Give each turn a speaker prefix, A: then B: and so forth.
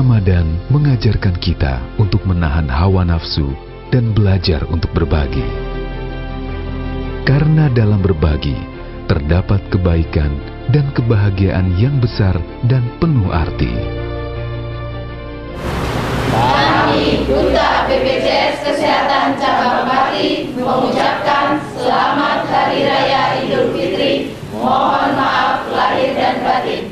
A: Ramadan mengajarkan kita untuk menahan hawa nafsu dan belajar untuk berbagi. Karena dalam berbagi terdapat kebaikan dan kebahagiaan yang besar dan penuh arti.
B: Kami, Bunda BPJS Kesehatan Cabang Bupati, mengucapkan selamat Hari Raya Idul Fitri. Mohon maaf lahir dan batin.